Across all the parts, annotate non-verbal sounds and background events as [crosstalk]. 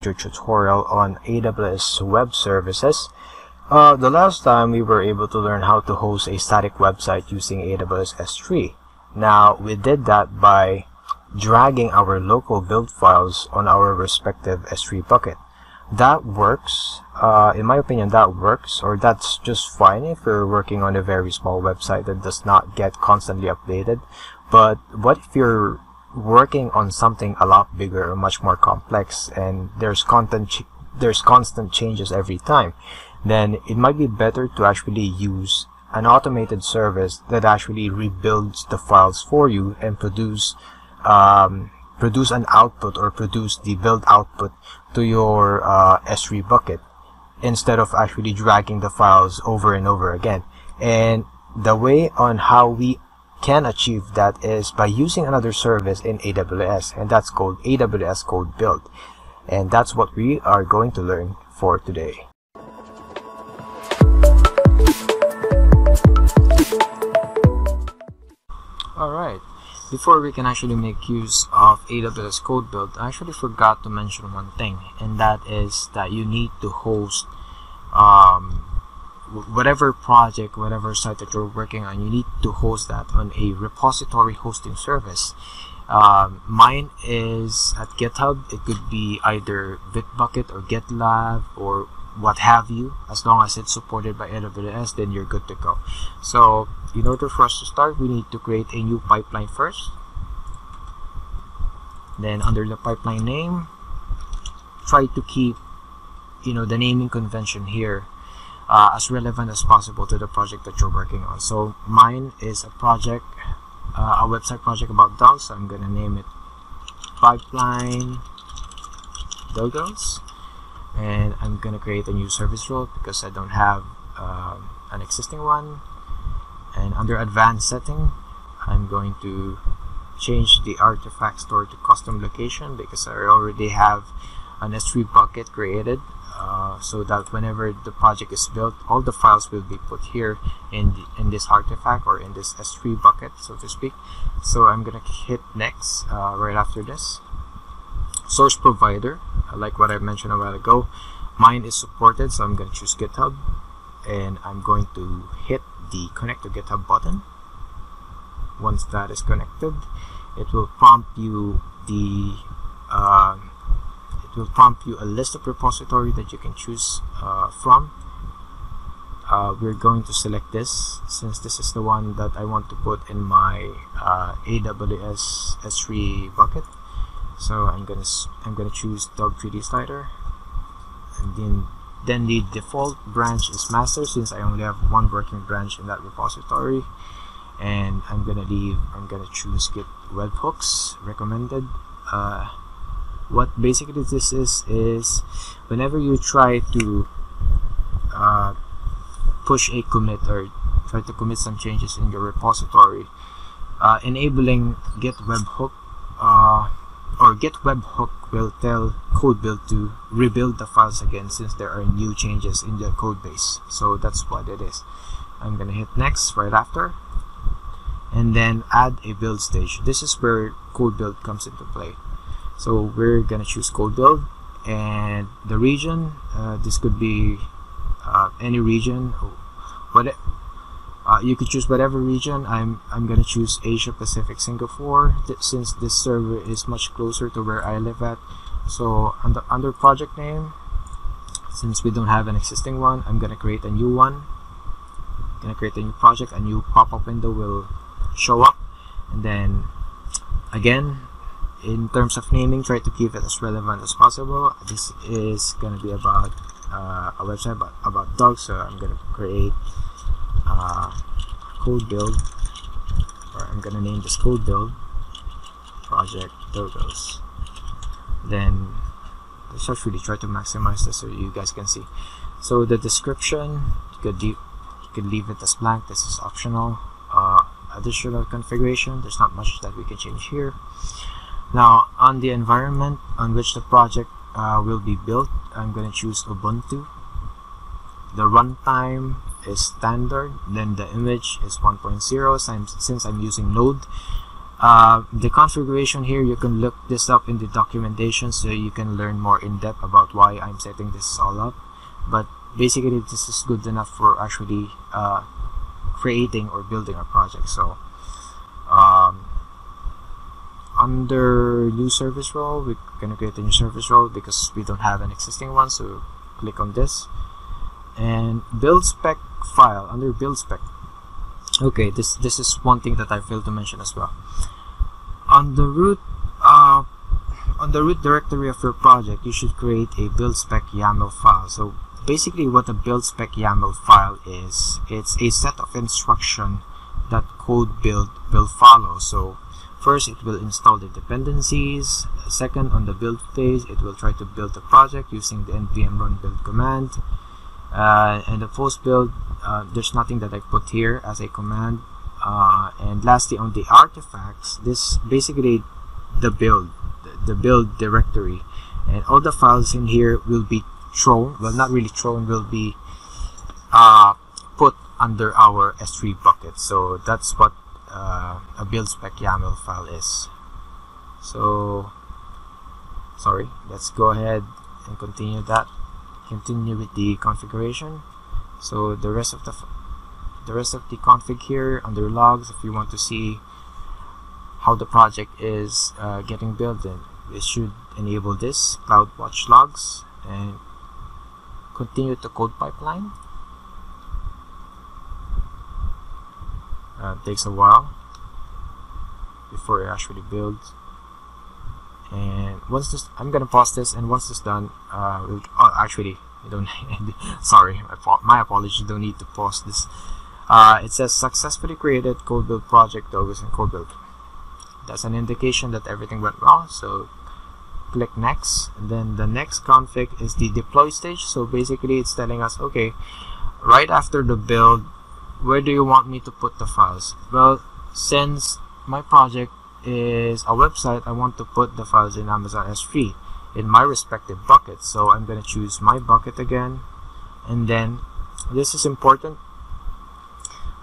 tutorial on AWS Web Services. Uh, the last time we were able to learn how to host a static website using AWS S3. Now we did that by dragging our local build files on our respective S3 bucket. That works, uh, in my opinion that works, or that's just fine if you're working on a very small website that does not get constantly updated. But what if you're working on something a lot bigger or much more complex and there's content there's constant changes every time then it might be better to actually use an automated service that actually rebuilds the files for you and produce um, produce an output or produce the build output to your uh, S3 bucket instead of actually dragging the files over and over again. And the way on how we can achieve that is by using another service in AWS and that's called AWS Code Build and that's what we are going to learn for today. Alright, before we can actually make use of AWS Code Build, I actually forgot to mention one thing and that is that you need to host um, whatever project, whatever site that you're working on, you need to host that on a repository hosting service. Um, mine is at GitHub. It could be either Bitbucket or GitLab or what have you. As long as it's supported by AWS, then you're good to go. So, in order for us to start, we need to create a new pipeline first. Then, under the pipeline name, try to keep, you know, the naming convention here uh, as relevant as possible to the project that you're working on. So mine is a project, uh, a website project about dogs. So I'm gonna name it Pipeline Doggos, and I'm gonna create a new service role because I don't have um, an existing one. And under Advanced Setting, I'm going to change the artifact store to custom location because I already have an S3 bucket created uh, so that whenever the project is built all the files will be put here in the, in this artifact or in this S3 bucket so to speak. So I'm gonna hit next uh, right after this. Source provider like what I mentioned a while ago mine is supported so I'm gonna choose github. And I'm going to hit the connect to github button. Once that is connected it will prompt you the uh, will prompt you a list of repository that you can choose uh, from. Uh, we're going to select this since this is the one that I want to put in my uh, AWS S3 bucket. So I'm gonna I'm gonna choose dog 3D slider. And then then the default branch is master since I only have one working branch in that repository. And I'm gonna leave I'm gonna choose git webhooks recommended uh, what basically this is is whenever you try to uh, push a commit or try to commit some changes in your repository uh, enabling git webhook uh, or git webhook will tell code build to rebuild the files again since there are new changes in the code base. So that's what it is. I'm gonna hit next right after and then add a build stage. This is where code build comes into play so we're gonna choose code build and the region uh, this could be uh, any region what uh, you could choose whatever region. I'm I'm gonna choose Asia Pacific Singapore. Since this server is much closer to where I live at. So under, under project name since we don't have an existing one I'm gonna create a new one. I'm gonna create a new project. A new pop-up window will show up. And then again in terms of naming try to keep it as relevant as possible. This is going to be about uh, a website about, about dogs so I'm going to create a code build or I'm going to name this code build project doggos then let's just really try to maximize this so you guys can see. So the description you could, you could leave it as blank. This is optional. Uh, additional configuration there's not much that we can change here now on the environment on which the project uh, will be built I'm going to choose Ubuntu. The runtime is standard then the image is 1.0 since I'm using Node. Uh, the configuration here you can look this up in the documentation so you can learn more in depth about why I'm setting this all up. But basically this is good enough for actually uh, creating or building a project so um, under new service role we're gonna create a new service role because we don't have an existing one so click on this. And build spec file under build spec. Okay this this is one thing that I failed to mention as well. On the root uh, on the root directory of your project you should create a build spec YAML file. So basically what a build spec YAML file is it's a set of instruction that code build will follow. So first it will install the dependencies. Second on the build phase it will try to build the project using the npm run build command. Uh, and the post build uh, there's nothing that I put here as a command. Uh, and lastly on the artifacts this basically the build the build directory. And all the files in here will be thrown well not really thrown will be uh, put under our S3 bucket. So that's what uh, a build spec YAML file is. So sorry let's go ahead and continue that continue with the configuration. So the rest of the the rest of the config here under logs if you want to see how the project is uh, getting built in it should enable this CloudWatch logs and continue the code pipeline uh, takes a while before it actually builds. And once this I'm gonna pause this and once this done uh, we'll, oh, actually you don't [laughs] sorry my apologies don't need to pause this. Uh, it says successfully created code build project logos and code build. That's an indication that everything went well so click next. And then the next config is the deploy stage. So basically it's telling us okay right after the build where do you want me to put the files? Well since my project is a website I want to put the files in Amazon S3 in my respective bucket. So I'm gonna choose my bucket again. And then this is important.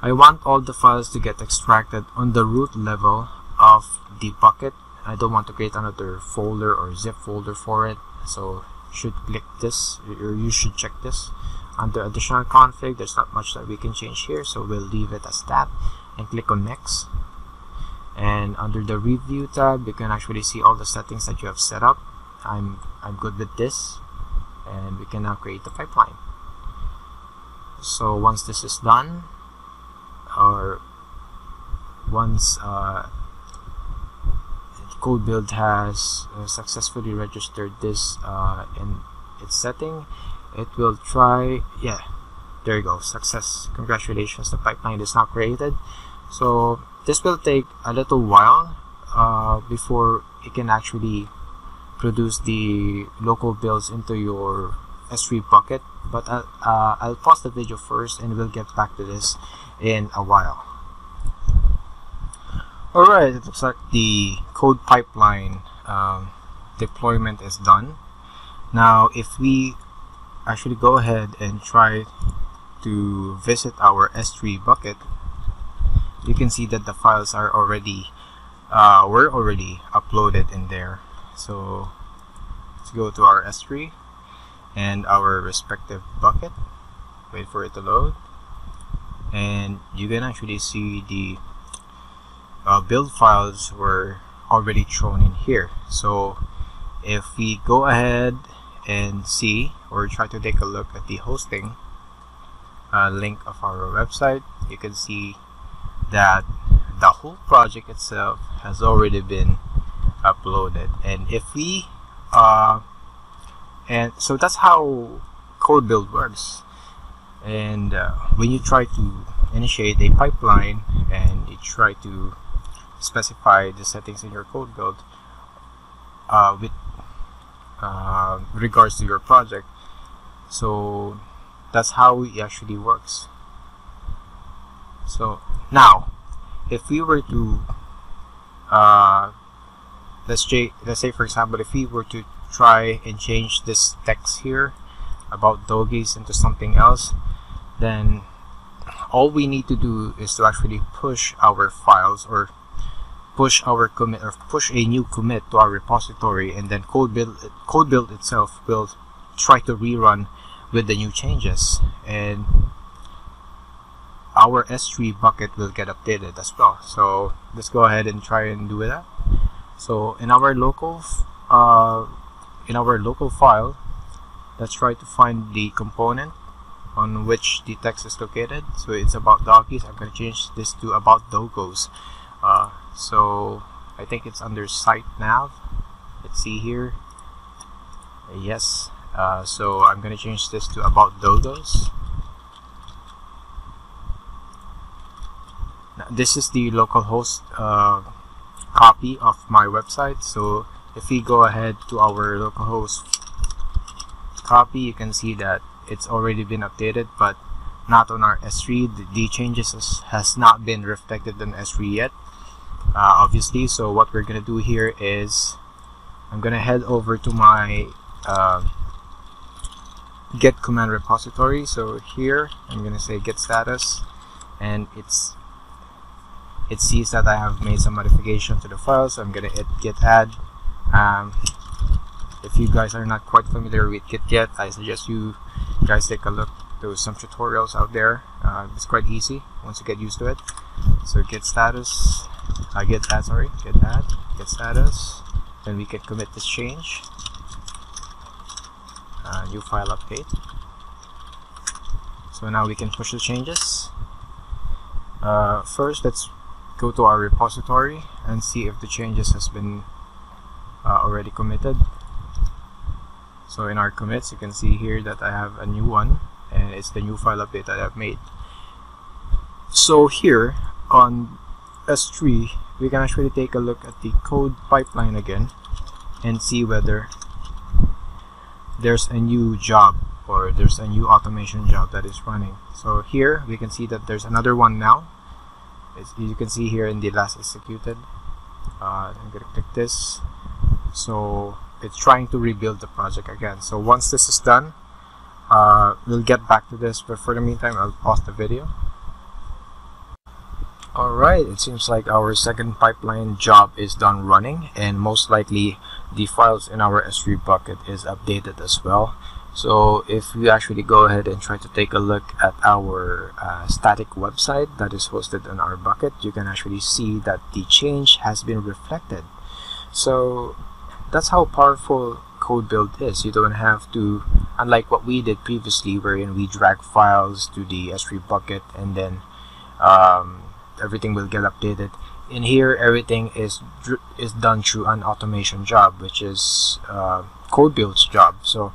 I want all the files to get extracted on the root level of the bucket. I don't want to create another folder or zip folder for it. So should click this or you should check this under additional config there's not much that we can change here so we'll leave it as that and click on next. And under the review tab you can actually see all the settings that you have set up. I'm I'm good with this. And we can now create the pipeline. So once this is done or once uh, code build has uh, successfully registered this uh, in its setting it will try yeah there you go success. Congratulations the pipeline is now created. So this will take a little while uh, before it can actually produce the local builds into your S3 bucket. But uh, uh, I'll pause the video first and we'll get back to this in a while. Alright it looks like the code pipeline um, deployment is done. Now if we actually go ahead and try to visit our S3 bucket. You can see that the files are already uh, were already uploaded in there. So let's go to our S3 and our respective bucket. Wait for it to load. And you can actually see the uh, build files were already thrown in here. So if we go ahead and see or try to take a look at the hosting uh, link of our website. You can see that the whole project itself has already been uploaded. And if we uh, and so that's how code build works. And uh, when you try to initiate a pipeline and you try to specify the settings in your code build uh, with uh, regards to your project. So that's how it actually works. So now if we were to uh, let's say let's say for example if we were to try and change this text here about doggies into something else then all we need to do is to actually push our files or push our commit or push a new commit to our repository and then code build code build itself will try to rerun with the new changes. And our S3 bucket will get updated as well. So let's go ahead and try and do that. So in our local uh, in our local file let's try to find the component on which the text is located. So it's about doggies. I'm going to change this to about doggos uh, so I think it's under site nav. Let's see here. Yes uh, so I'm gonna change this to about doggos now, this is the localhost uh, copy of my website. So if we go ahead to our localhost copy you can see that it's already been updated but not on our S3 the, changes has, has not been reflected on S3 yet uh, obviously. So what we're gonna do here is I'm gonna head over to my uh, get command repository. So here I'm gonna say git status and it's it sees that I have made some modification to the file. So I'm gonna hit git add. Um, if you guys are not quite familiar with git yet I suggest you guys take a look. There's some tutorials out there. Uh, it's quite easy once you get used to it. So git status uh, get that sorry get that git status then we can commit this change. Uh, new file update. So now we can push the changes. Uh, first let's go to our repository and see if the changes has been uh, already committed. So in our commits you can see here that I have a new one and it's the new file update that I've made. So here on S3 we can actually take a look at the code pipeline again and see whether there's a new job or there's a new automation job that is running. So here we can see that there's another one now. As you can see here in the last executed. Uh, I'm gonna click this. So it's trying to rebuild the project again. So once this is done uh, we'll get back to this but for the meantime I'll pause the video Alright, it seems like our second pipeline job is done running and most likely the files in our S3 bucket is updated as well. So if we actually go ahead and try to take a look at our uh, static website that is hosted in our bucket, you can actually see that the change has been reflected. So that's how powerful code build is. You don't have to, unlike what we did previously wherein we drag files to the S3 bucket and then um, everything will get updated. In here everything is is done through an automation job which is uh, code builds job. So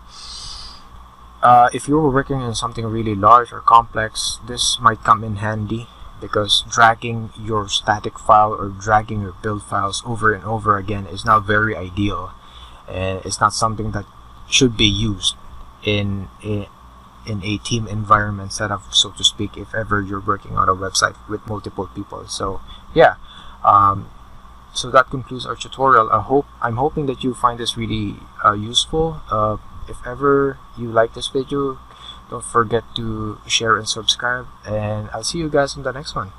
uh, if you're working on something really large or complex this might come in handy because dragging your static file or dragging your build files over and over again is not very ideal. And it's not something that should be used in, in in a team environment setup so to speak if ever you're working on a website with multiple people. So yeah um, so that concludes our tutorial. I hope I'm hoping that you find this really uh, useful. Uh, if ever you like this video don't forget to share and subscribe and I'll see you guys in the next one